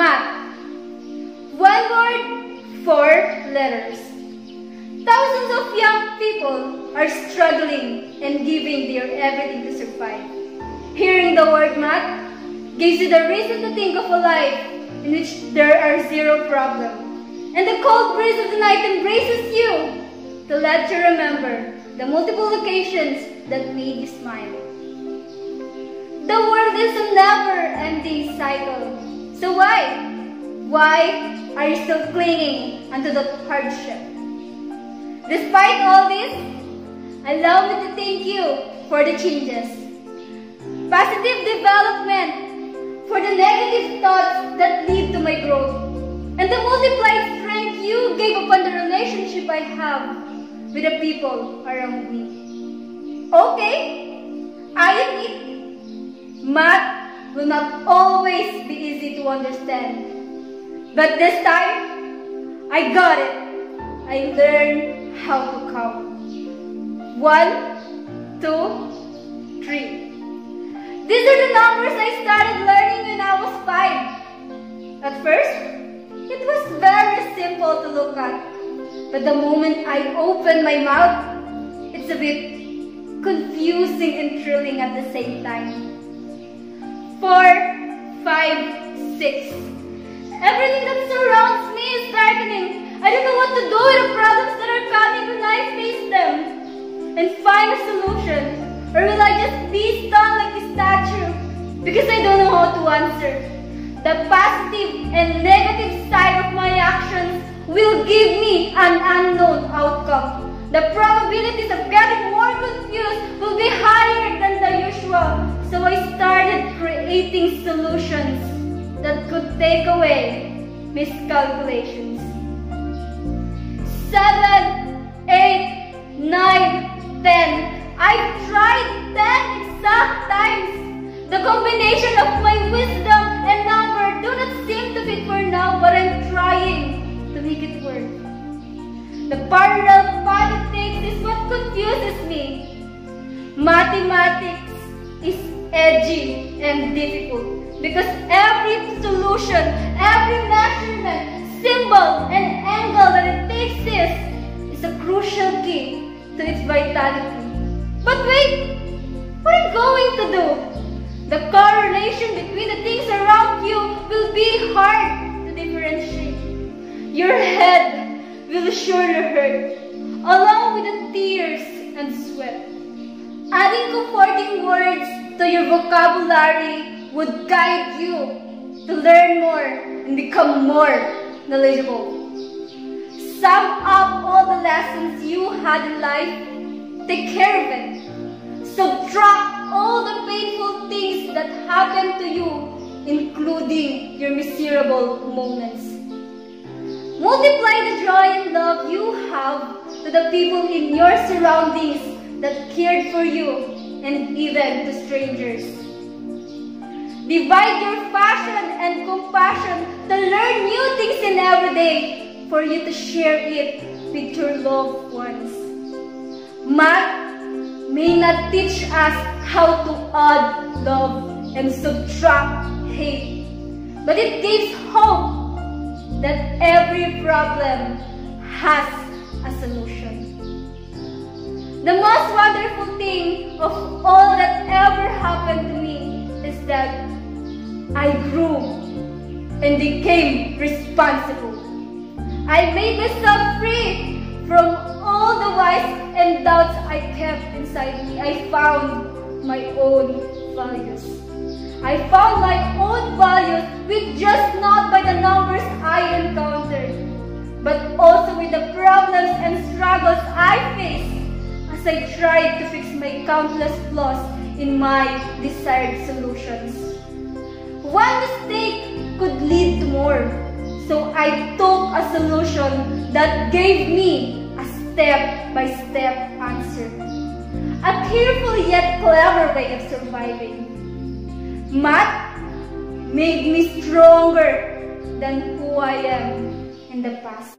Math. One word, four letters. Thousands of young people are struggling and giving their everything to survive. Hearing the word math gives you the reason to think of a life in which there are zero problems. And the cold breeze of the night embraces you to let you remember the multiple occasions that made you smile. The world is a never-ending cycle. So why? Why are you still clinging unto the hardship? Despite all this, allow me to thank you for the changes. Positive development for the negative thoughts that lead to my growth. And the multiplied strength you gave upon the relationship I have with the people around me. Okay, I admit, math will not always be easy to understand. But this time, I got it. I learned how to count. One, two, three. These are the numbers I started learning when I was five. At first, it was very simple to look at. But the moment I open my mouth, it's a bit confusing and thrilling at the same time. Four, five, six. Everything that surrounds me is darkening. I don't know what to do with the problems that are coming when I face them. And find a solution. Or will I just be stunned like a statue? Because I don't know how to answer. The positive and negative side of my actions will give me an unknown outcome. Creating solutions that could take away miscalculations. Seven, eight, nine, ten. I've tried ten exact times. The combination of my wisdom and number do not seem to fit for now, but I'm trying to make it work. The parallel politics is what confuses me. Mathematics is edgy and difficult because every solution, every measurement, symbol, and angle that it takes is, is a crucial key to its vitality. But wait, what are I going to do? The correlation between the things around you will be hard to differentiate. Your head will surely hurt, along with the tears and sweat. Adding comforting words vocabulary would guide you to learn more and become more knowledgeable. Sum up all the lessons you had in life, take care of it. Subtract all the painful things that happened to you, including your miserable moments. Multiply the joy and love you have to the people in your surroundings that cared for you and even to strangers. Divide your passion and compassion to learn new things in every day for you to share it with your loved ones. Math may not teach us how to add love and subtract hate, but it gives hope that every problem has a solution. The most thing of all that ever happened to me is that I grew and became responsible. I made myself free from all the whys and doubts I kept inside me, I found my own values. I found my own values with just not by the numbers I encountered, but also with the problems and struggles I faced I tried to fix my countless flaws in my desired solutions. One mistake could lead to more, so I took a solution that gave me a step-by-step answer. A careful yet clever way of surviving. Math made me stronger than who I am in the past.